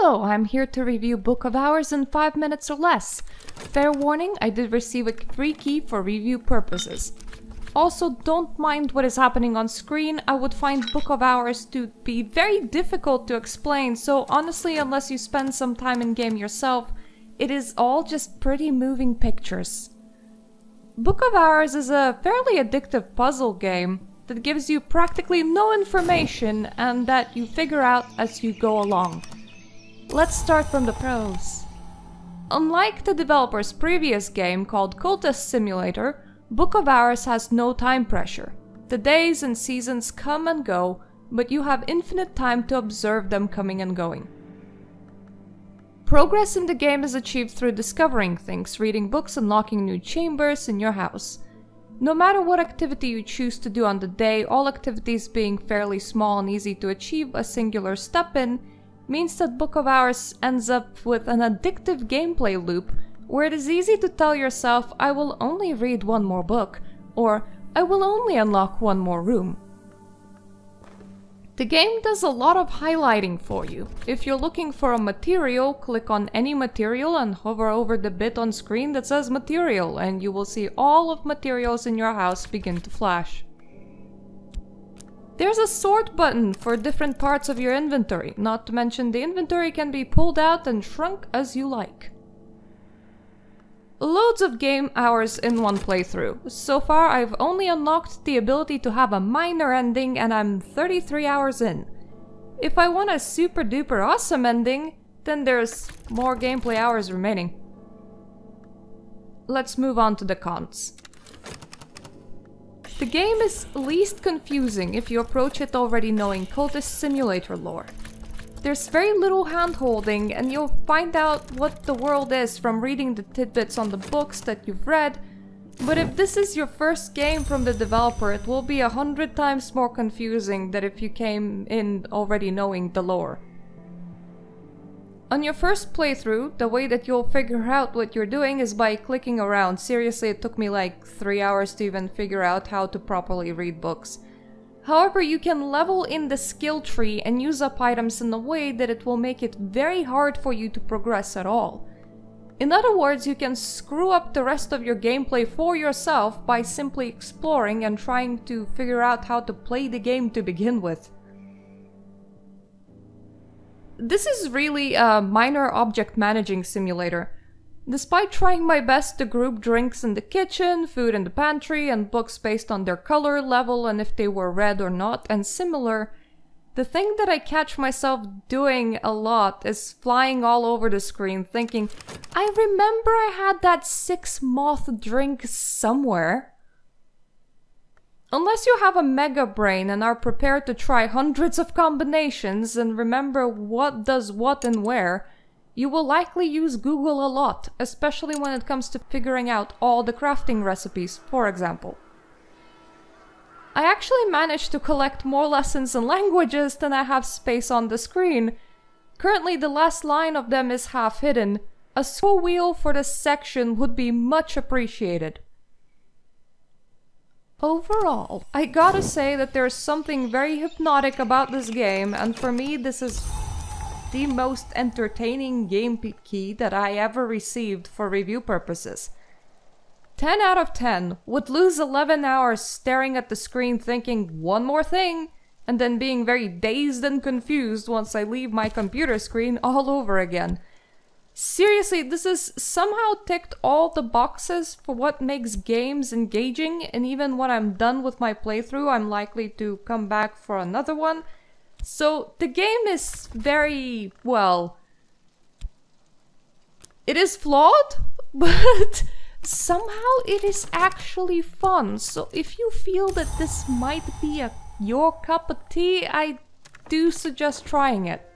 Hello, I'm here to review Book of Hours in 5 minutes or less. Fair warning, I did receive a free key for review purposes. Also, don't mind what is happening on screen, I would find Book of Hours to be very difficult to explain, so honestly, unless you spend some time in game yourself, it is all just pretty moving pictures. Book of Hours is a fairly addictive puzzle game that gives you practically no information and that you figure out as you go along. Let's start from the pros. Unlike the developer's previous game called Cultist Simulator, Book of Hours has no time pressure. The days and seasons come and go, but you have infinite time to observe them coming and going. Progress in the game is achieved through discovering things, reading books, and unlocking new chambers in your house. No matter what activity you choose to do on the day, all activities being fairly small and easy to achieve a singular step in, means that Book of Hours ends up with an addictive gameplay loop where it is easy to tell yourself, I will only read one more book, or I will only unlock one more room. The game does a lot of highlighting for you. If you're looking for a material, click on any material and hover over the bit on screen that says material and you will see all of materials in your house begin to flash. There's a sort button for different parts of your inventory, not to mention the inventory can be pulled out and shrunk as you like. Loads of game hours in one playthrough. So far I've only unlocked the ability to have a minor ending and I'm 33 hours in. If I want a super duper awesome ending, then there's more gameplay hours remaining. Let's move on to the cons. The game is least confusing if you approach it already knowing Cultist Simulator lore. There's very little handholding and you'll find out what the world is from reading the tidbits on the books that you've read, but if this is your first game from the developer, it will be a hundred times more confusing than if you came in already knowing the lore. On your first playthrough, the way that you'll figure out what you're doing is by clicking around. Seriously, it took me like 3 hours to even figure out how to properly read books. However, you can level in the skill tree and use up items in a way that it will make it very hard for you to progress at all. In other words, you can screw up the rest of your gameplay for yourself by simply exploring and trying to figure out how to play the game to begin with. This is really a minor object managing simulator. Despite trying my best to group drinks in the kitchen, food in the pantry, and books based on their color, level, and if they were red or not, and similar, the thing that I catch myself doing a lot is flying all over the screen thinking, I remember I had that six moth drink somewhere. Unless you have a mega brain and are prepared to try hundreds of combinations and remember what does what and where, you will likely use Google a lot, especially when it comes to figuring out all the crafting recipes, for example. I actually managed to collect more lessons in languages than I have space on the screen. Currently the last line of them is half hidden. A scroll wheel for this section would be much appreciated. Overall, I gotta say that there's something very hypnotic about this game, and for me this is the most entertaining game key that I ever received for review purposes. 10 out of 10 would lose 11 hours staring at the screen thinking one more thing, and then being very dazed and confused once I leave my computer screen all over again. Seriously, this has somehow ticked all the boxes for what makes games engaging, and even when I'm done with my playthrough, I'm likely to come back for another one. So the game is very, well... It is flawed, but somehow it is actually fun. So if you feel that this might be a your cup of tea, I do suggest trying it.